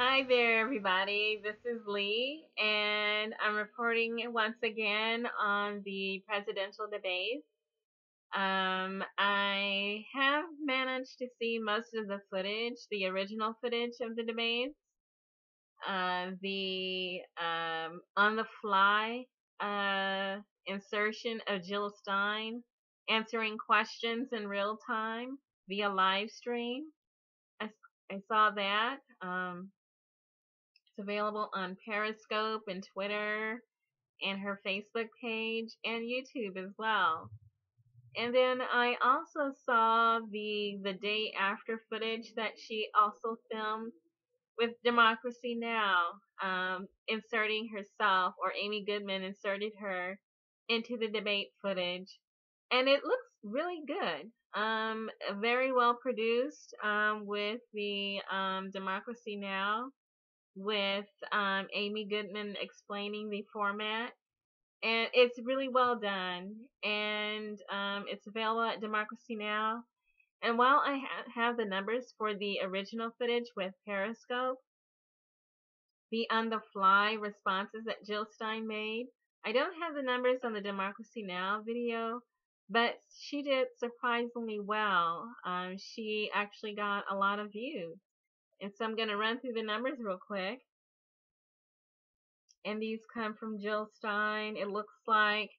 Hi there, everybody. This is Lee, and I'm reporting once again on the presidential debates. Um, I have managed to see most of the footage, the original footage of the debates. Uh, the um, on the fly uh, insertion of Jill Stein answering questions in real time via live stream. I, I saw that. Um, available on Periscope and Twitter and her Facebook page and YouTube as well. And then I also saw the the day after footage that she also filmed with Democracy Now, um, inserting herself, or Amy Goodman inserted her into the debate footage. And it looks really good. Um, very well produced um, with the um, Democracy Now, with um, Amy Goodman explaining the format. And it's really well done. And um, it's available at Democracy Now. And while I ha- have the numbers for the original footage with Periscope, the on the fly responses that Jill Stein made, I don't have the numbers on the Democracy Now video, but she did surprisingly well. Um, she actually got a lot of views. And so I'm going to run through the numbers real quick. And these come from Jill Stein. It looks like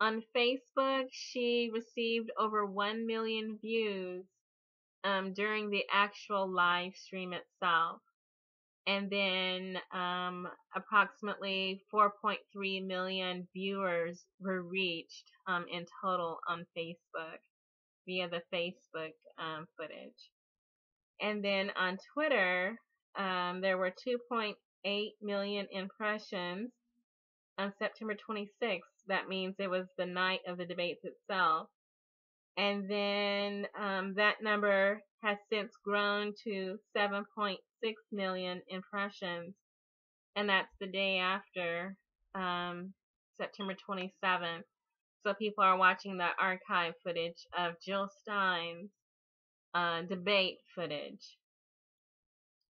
on Facebook, she received over 1 million views um, during the actual live stream itself. And then um, approximately 4.3 million viewers were reached um, in total on Facebook via the Facebook um, footage. And then on Twitter, um, there were 2.8 million impressions on September 26th. That means it was the night of the debates itself. And then um, that number has since grown to 7.6 million impressions. And that's the day after um, September 27th. So people are watching the archive footage of Jill Stein's uh, debate footage.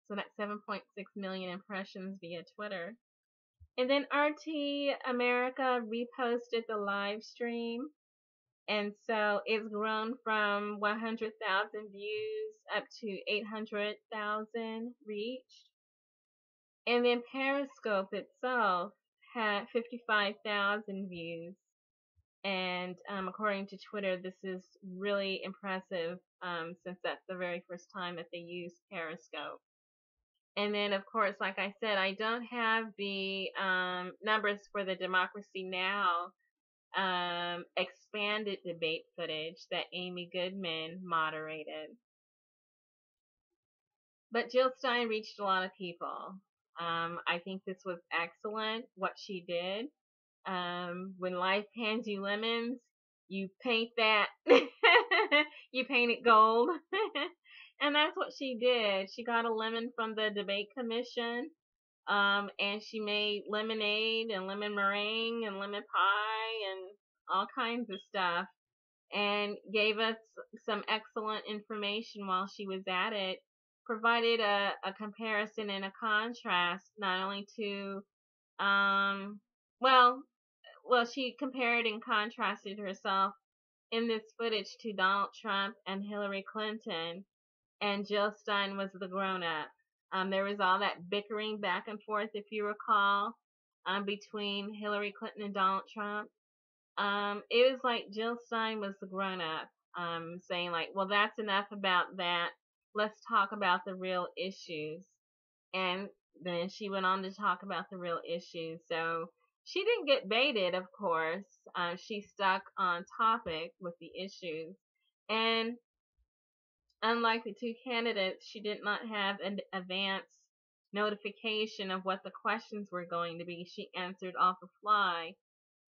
So that's 7.6 million impressions via Twitter. And then RT America reposted the live stream. And so it's grown from 100,000 views up to 800,000 reached. And then Periscope itself had 55,000 views. And um, according to Twitter, this is really impressive um, since that's the very first time that they use Periscope. And then, of course, like I said, I don't have the um, numbers for the Democracy Now! Um, expanded debate footage that Amy Goodman moderated. But Jill Stein reached a lot of people. Um, I think this was excellent what she did. Um, when life hands you lemons, you paint that, you paint it gold. and that's what she did. She got a lemon from the debate commission. Um, and she made lemonade and lemon meringue and lemon pie and all kinds of stuff and gave us some excellent information while she was at it provided a, a comparison and a contrast not only to um well well she compared and contrasted herself in this footage to Donald Trump and Hillary Clinton and Jill Stein was the grown up. Um, there was all that bickering back and forth, if you recall, um, between Hillary Clinton and Donald Trump. Um, it was like Jill Stein was the grown up, um, saying like, well, that's enough about that let's talk about the real issues. And then she went on to talk about the real issues. So she didn't get baited, of course. Uh, she stuck on topic with the issues. And unlike the two candidates, she did not have an advance notification of what the questions were going to be. She answered off the fly.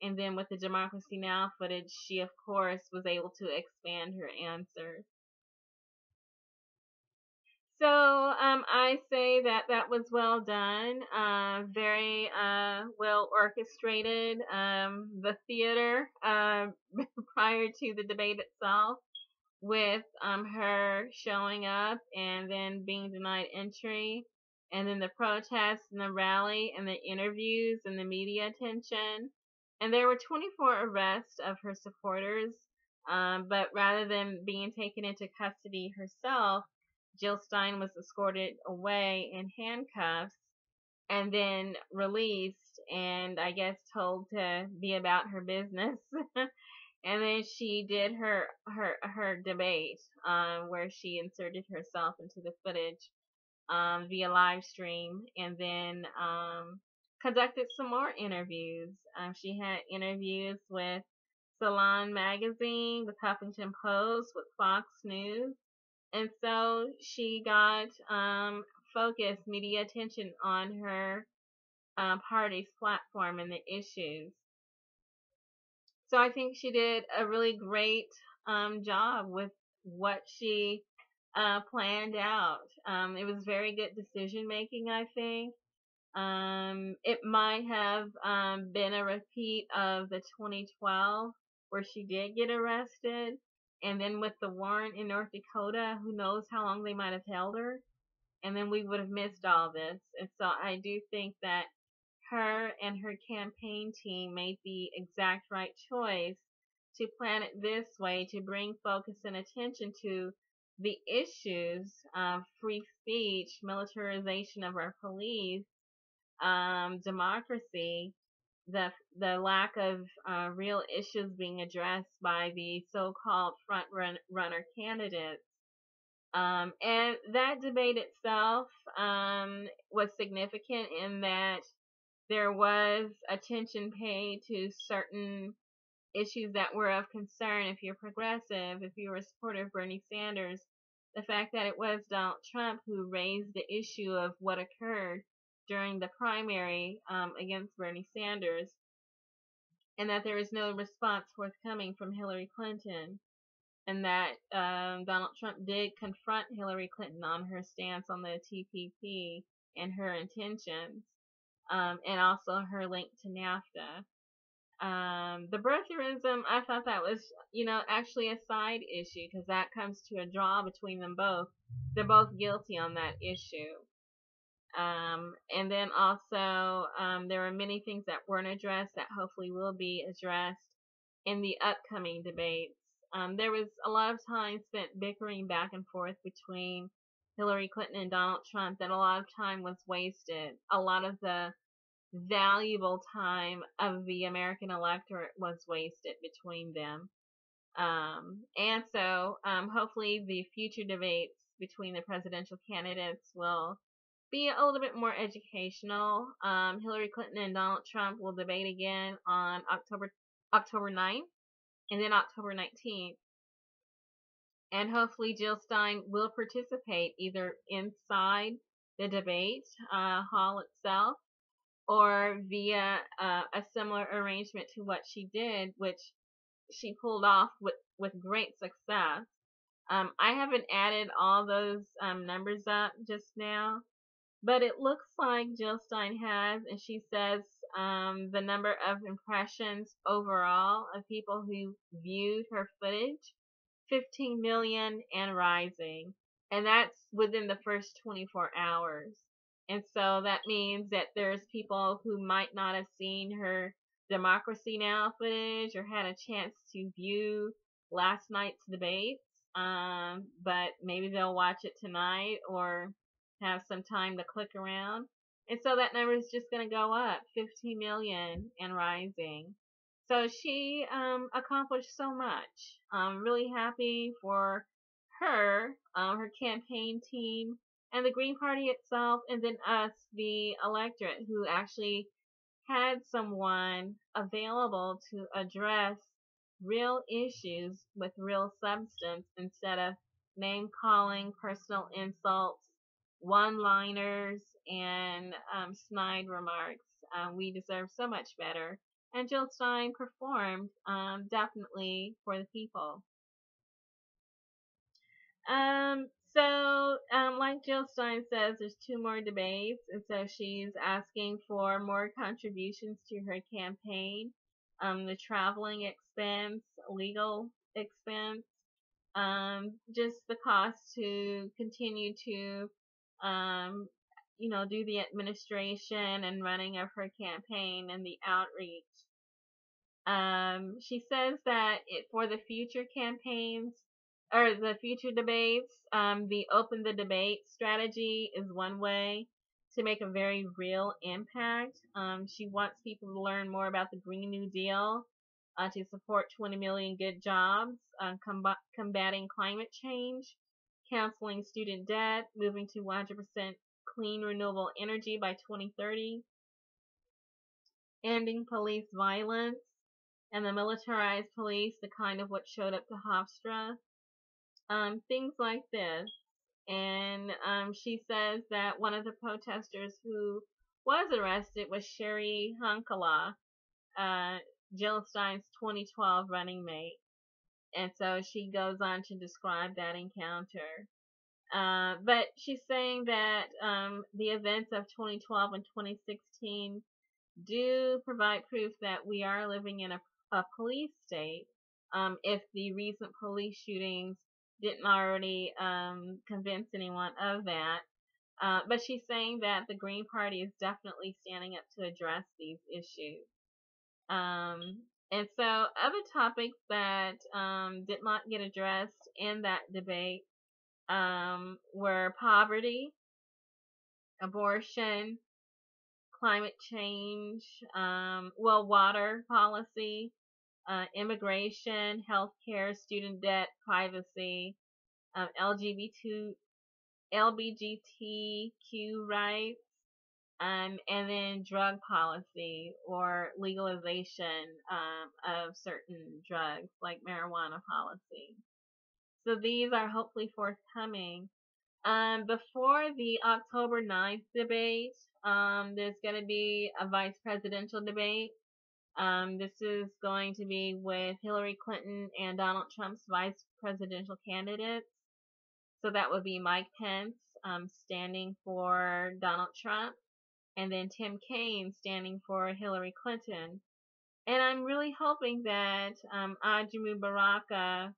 And then with the Democracy Now! footage, she, of course, was able to expand her answers. So um, I say that that was well done, uh, very uh, well orchestrated. Um, the theater uh, prior to the debate itself, with um, her showing up and then being denied entry, and then the protests and the rally and the interviews and the media attention. And there were 24 arrests of her supporters, um, but rather than being taken into custody herself, Jill Stein was escorted away in handcuffs and then released and I guess told to be about her business. and then she did her her her debate um, where she inserted herself into the footage um, via live stream and then um, conducted some more interviews. Um, she had interviews with Salon Magazine, the Huffington Post, with Fox News. And so she got um, focus media attention on her uh, party's platform and the issues. So I think she did a really great um, job with what she uh, planned out. Um, it was very good decision making, I think. Um, it might have um, been a repeat of the 2012 where she did get arrested. And then with the warrant in North Dakota, who knows how long they might have held her. And then we would have missed all this. And so I do think that her and her campaign team made the exact right choice to plan it this way to bring focus and attention to the issues of free speech, militarization of our police, um, democracy, the the lack of uh, real issues being addressed by the so-called front run, runner candidates. Um, and that debate itself um, was significant in that there was attention paid to certain issues that were of concern if you're progressive, if you were a supporter of Bernie Sanders, the fact that it was Donald Trump who raised the issue of what occurred during the primary um, against Bernie Sanders, and that there is no response forthcoming from Hillary Clinton, and that um, Donald Trump did confront Hillary Clinton on her stance on the TPP and her intentions, um, and also her link to NAFTA. Um, the birtherism, I thought that was, you know, actually a side issue because that comes to a draw between them both. They're both guilty on that issue. Um, and then also, um, there were many things that weren't addressed that hopefully will be addressed in the upcoming debates. Um, there was a lot of time spent bickering back and forth between Hillary Clinton and Donald Trump that a lot of time was wasted. A lot of the valuable time of the American electorate was wasted between them. Um, and so, um, hopefully the future debates between the presidential candidates will be a little bit more educational. Um, Hillary Clinton and Donald Trump will debate again on October October 9th and then October 19th. And hopefully Jill Stein will participate either inside the debate uh, hall itself or via uh, a similar arrangement to what she did, which she pulled off with, with great success. Um, I haven't added all those um, numbers up just now, but it looks like Jill Stein has, and she says um, the number of impressions overall of people who viewed her footage 15 million and rising. And that's within the first 24 hours. And so that means that there's people who might not have seen her Democracy Now! footage or had a chance to view last night's debates. Um, but maybe they'll watch it tonight or have some time to click around. And so that number is just going to go up 15 million and rising. So she um, accomplished so much. I'm really happy for her, um, her campaign team, and the Green Party itself, and then us, the electorate, who actually had someone available to address real issues with real substance instead of name calling, personal insults, one liners, and um, snide remarks. Um, we deserve so much better. And Jill Stein performed um, definitely for the people. Um, so, um, like Jill Stein says, there's two more debates, and so she's asking for more contributions to her campaign. Um, the traveling expense, legal expense, um, just the cost to continue to um, you know, do the administration and running of her campaign and the outreach. Um, she says that it, for the future campaigns or the future debates, um, the open the debate strategy is one way to make a very real impact. Um, she wants people to learn more about the Green New Deal uh, to support 20 million good jobs, uh, comb- combating climate change, canceling student debt, moving to 100% clean renewable energy by 2030, ending police violence, and the militarized police, the kind of what showed up to Hofstra, um, things like this. And um, she says that one of the protesters who was arrested was Cheri Honkala, uh, Jill Stein's 2012 running mate. And so she goes on to describe that encounter. Uh, but she's saying that um, the events of 2012 and 2016 do provide proof that we are living in a, a police state. Um, if the recent police shootings didn't already um, convince anyone of that. Uh, but she's saying that the Green Party is definitely standing up to address these issues. Um, and so other topics that um, did not get addressed in that debate um, were poverty, abortion, climate change, um, well, water policy, uh, immigration, healthcare, student debt, privacy, um, LGBT, LBGTQ rights, um, and then drug policy or legalization um, of certain drugs like marijuana policy. So these are hopefully forthcoming. Um, before the October 9th debate, um, there's going to be a vice presidential debate. Um, this is going to be with Hillary Clinton and Donald Trump's vice presidential candidates. So that would be Mike Pence um, standing for Donald Trump and then Tim Kaine standing for Hillary Clinton. And I'm really hoping that um, Baraka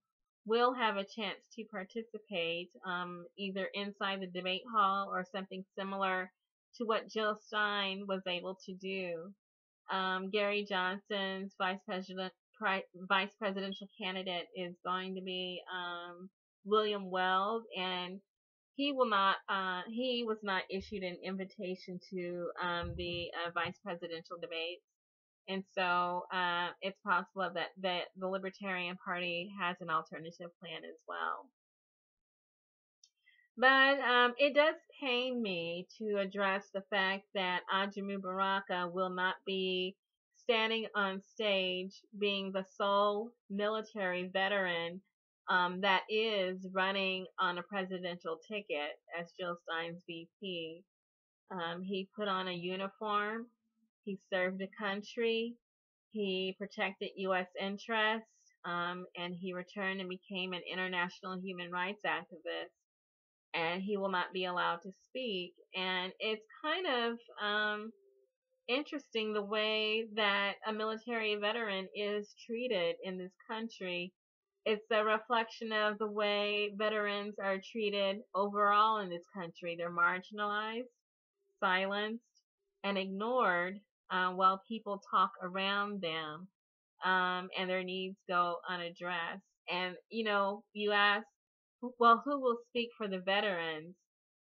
will have a chance to participate um, either inside the debate hall or something similar to what Jill Stein was able to do. Um, Gary Johnson's vice president vice presidential candidate is going to be um, William Weld, and he will not uh, he was not issued an invitation to um, the uh, vice presidential debates. And so uh, it's possible that, that the libertarian party has an alternative plan as well. But um, it does pain me to address the fact that Ajamu Baraka will not be standing on stage being the sole military veteran um, that is running on a presidential ticket as Jill Stein's VP. Um, he put on a uniform. He served the country. He protected U.S. interests. Um, and he returned and became an international human rights activist. And he will not be allowed to speak. And it's kind of um, interesting the way that a military veteran is treated in this country it's a reflection of the way veterans are treated overall in this country. They're marginalized, silenced, and ignored uh, while people talk around them um, and their needs go unaddressed. And, you know, you ask, well, who will speak for the veterans?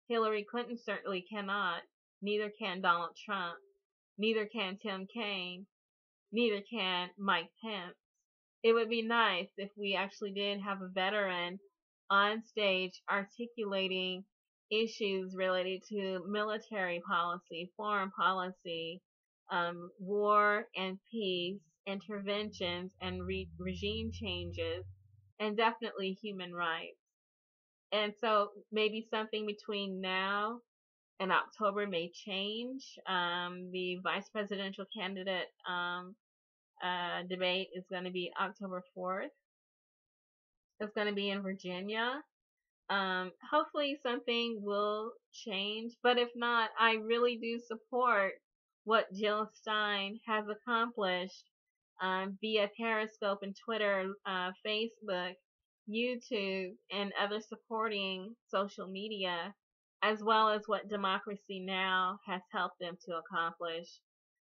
Hillary Clinton certainly cannot. Neither can Donald Trump. Neither can Tim Kaine. Neither can Mike Pence it would be nice if we actually did have a veteran on stage articulating issues related to military policy, foreign policy, um, war and peace, interventions and re- regime changes, and definitely human rights. And so maybe something between now and October may change. Um, the vice presidential candidate um, uh, debate is going to be October 4th. It's going to be in Virginia. Um, hopefully something will change, but if not, I really do support what Jill Stein has accomplished um, via Periscope and Twitter, uh, Facebook, YouTube, and other supporting social media as well as what Democracy Now! has helped them to accomplish.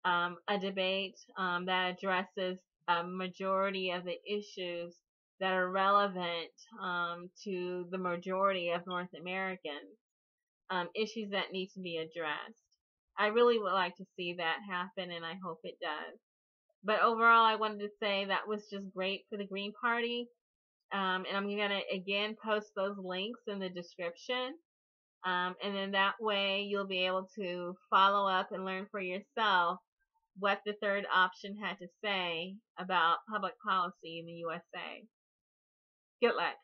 Um, a debate um, that addresses a majority of the issues that are relevant um, to the majority of North Americans, um, issues that need to be addressed. I really would like to see that happen, and I hope it does. But overall, I wanted to say that was just great for the Green Party. Um, and I'm going to again post those links in the description. Um, and then that way you'll be able to follow up and learn for yourself what the third option had to say about public policy in the USA. Good luck.